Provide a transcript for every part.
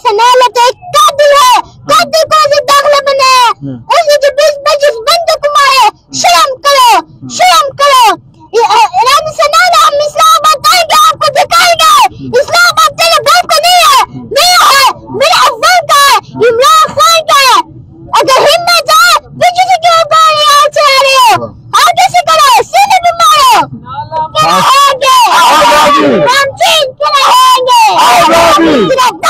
سنالة قاتل ہے۔ قاتل کو سے داخلہ بنا ہے۔ اسی جو بیس بجس بندوں کو مارے شرم کرو شرم کرو۔ ایرانی سنالہ ہم اسلام آباد آئیں گے آپ کو دکھائیں گے اسلام آباد تیرے باپ کا نہیں ہے میرا ہے۔ میرے افضل کا ہے عمران خان کا ہے۔ اگر ہمت ہے پیچھے سے کیوں رہے ہو سے آ رہے ہو؟ آگے سے کرو سینے پہ مارو۔ کیا رہیں گے آزادی۔ ہم چین کے رہیں گے۔ آزادی۔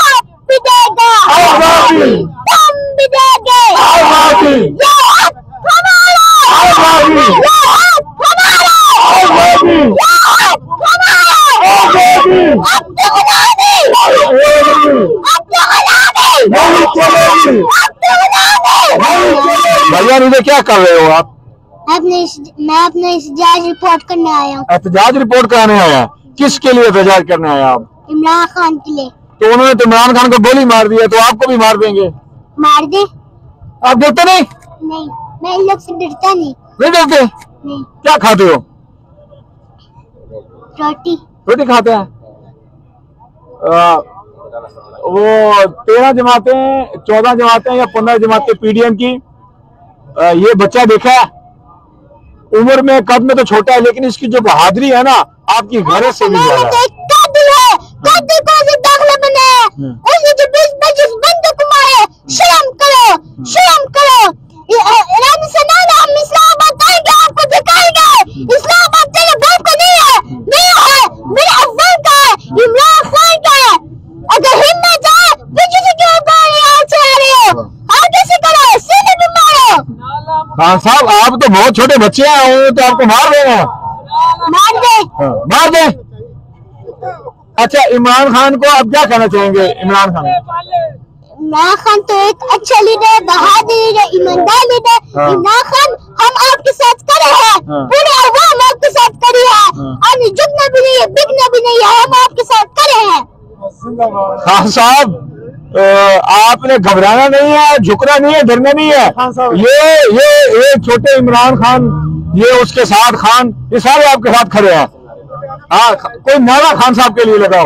بھیا مجھے کیا کر رہے ہو آپ؟ میں اپنے احتجاج رپورٹ کرنے آیا ہوں۔ احتجاج رپورٹ کرانے آیا کس کے لیے احتجاج کرنے آیا آپ؟ عمران خان کے لیے۔ تو انہوں نے تو عمران خان کو گولی مار دی ہے تو آپ کو بھی مار دیں گے؟ مار دے آپ ڈرتے نہیں؟ نہیں میں ان لوگ سے ڈرتا نہیں۔ نہیں ڈرتے؟ نہیں۔ کیا کھاتے ہو؟ روٹی۔ روٹی کھاتے ہیں۔ وہ تیرہ جماعتیں چودہ جماعتیں یا پندرہ جماعتیں پی ڈی ایم کی۔ یہ بچہ دیکھا ہے۔ عمر میں قد میں تو چھوٹا ہے لیکن اس کی جو بہادری ہے نا آپ کی غیرت سے بھی زیادہ ہے قاتل ہے قاتل کو سے داخلہ بنا ہے ہوں۔ اسی جو بیس بجس بندوں کو مارے شرم کرو شرم کرو ایرانی سنالہ ہم اسلام آباد آئیں گے آپ کو دکھائیں گے اسلام آباد تیرے باپ کا نہیں ہے میرا ہے میرے افضل کا ہے عمران خان کا ہے اگر ہمت ہے پیچھے سے کیوں کر رہے ہو سے آ رہے ہو آگے سے کرو سینے پہ مارو خان صاحب آپ تو بہت چھوٹے بچے ہیں وہ تو آپ کو مار رہے ہیں مار دے مار دیں۔ اچھا عمران خان کو آپ کیا کہنا چاہیں گے؟ عمران خان۔ عمران خان تو ایک اچھا لیڈر بہادر ایماندار لیڈر۔ ہاں۔ عمران خان ہم آپ کے ساتھ کھڑے ہیں ہاں۔ پورے عوام آپ کے ساتھ کھڑی ہے ہاں۔ اور جھکنا بھی نہیں ہے بکنا بھی نہیں ہے ہم آپ کے ساتھ کھڑے ہیں خان صاحب آپ نے گھبرانا نہیں ہے جھکنا نہیں ہے ڈرنا نہیں ہے۔ یہ یہ یہ چھوٹے عمران خان یہ اس کے ساتھ خان یہ سارے آپ کے ساتھ کھڑے ہیں۔ ہاں کوئی نعرہ خان صاحب کے لیے لگاؤ۔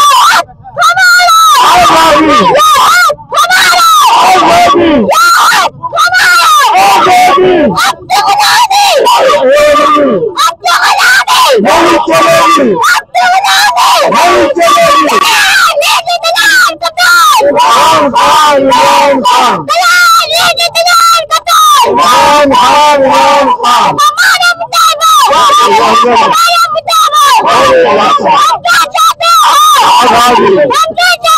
غلامی نہیں